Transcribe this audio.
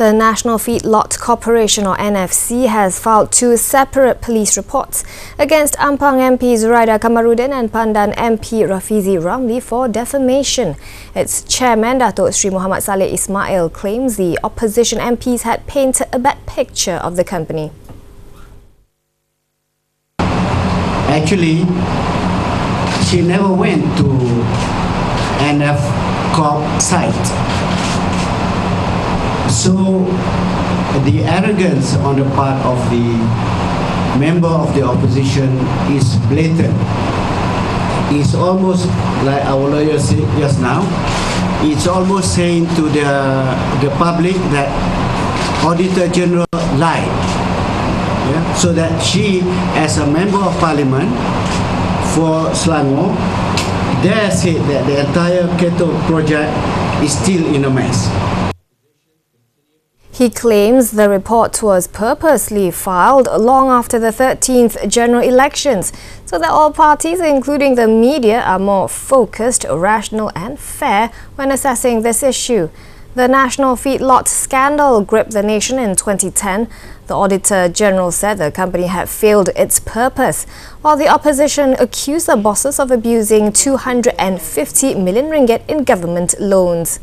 The National Feedlot Corporation or NFC has filed two separate police reports against Ampang MP Zuraida Kamarudin and Pandan MP Rafizi Ramli for defamation. Its chairman Datuk Sri Muhammad Salleh Ismail claims the opposition MPs had painted a bad picture of the company. Actually, she never went to NF Corp site so the arrogance on the part of the member of the opposition is blatant. It's almost like our lawyer said just now. It's almost saying to the the public that Auditor General lied. Yeah? So that she, as a member of parliament for Selangor, dare say that the entire Keto project is still in a mess. He claims the report was purposely filed long after the 13th general elections so that all parties, including the media, are more focused, rational and fair when assessing this issue. The National Feedlot scandal gripped the nation in 2010. The Auditor General said the company had failed its purpose, while the opposition accused the bosses of abusing 250 million ringgit in government loans.